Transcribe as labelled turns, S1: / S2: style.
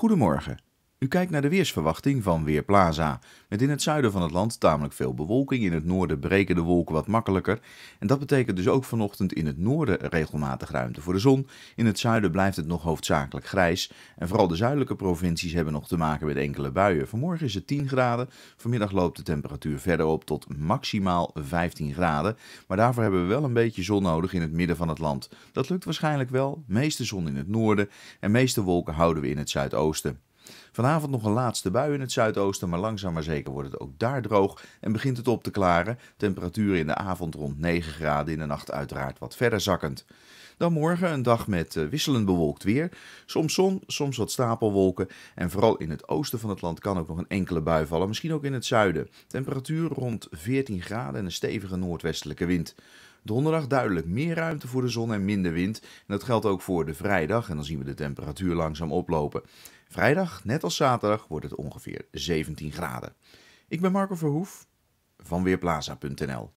S1: Goedemorgen. U kijkt naar de weersverwachting van Weerplaza. Met in het zuiden van het land tamelijk veel bewolking. In het noorden breken de wolken wat makkelijker. En dat betekent dus ook vanochtend in het noorden regelmatig ruimte voor de zon. In het zuiden blijft het nog hoofdzakelijk grijs. En vooral de zuidelijke provincies hebben nog te maken met enkele buien. Vanmorgen is het 10 graden. Vanmiddag loopt de temperatuur verder op tot maximaal 15 graden. Maar daarvoor hebben we wel een beetje zon nodig in het midden van het land. Dat lukt waarschijnlijk wel. Meeste zon in het noorden en meeste wolken houden we in het zuidoosten. Vanavond nog een laatste bui in het zuidoosten, maar langzaam maar zeker wordt het ook daar droog en begint het op te klaren. Temperatuur in de avond rond 9 graden, in de nacht uiteraard wat verder zakkend. Dan morgen een dag met eh, wisselend bewolkt weer. Soms zon, soms wat stapelwolken. En vooral in het oosten van het land kan ook nog een enkele bui vallen. Misschien ook in het zuiden. Temperatuur rond 14 graden en een stevige noordwestelijke wind. Donderdag duidelijk meer ruimte voor de zon en minder wind. En dat geldt ook voor de vrijdag. En dan zien we de temperatuur langzaam oplopen. Vrijdag, net als zaterdag, wordt het ongeveer 17 graden. Ik ben Marco Verhoef van Weerplaza.nl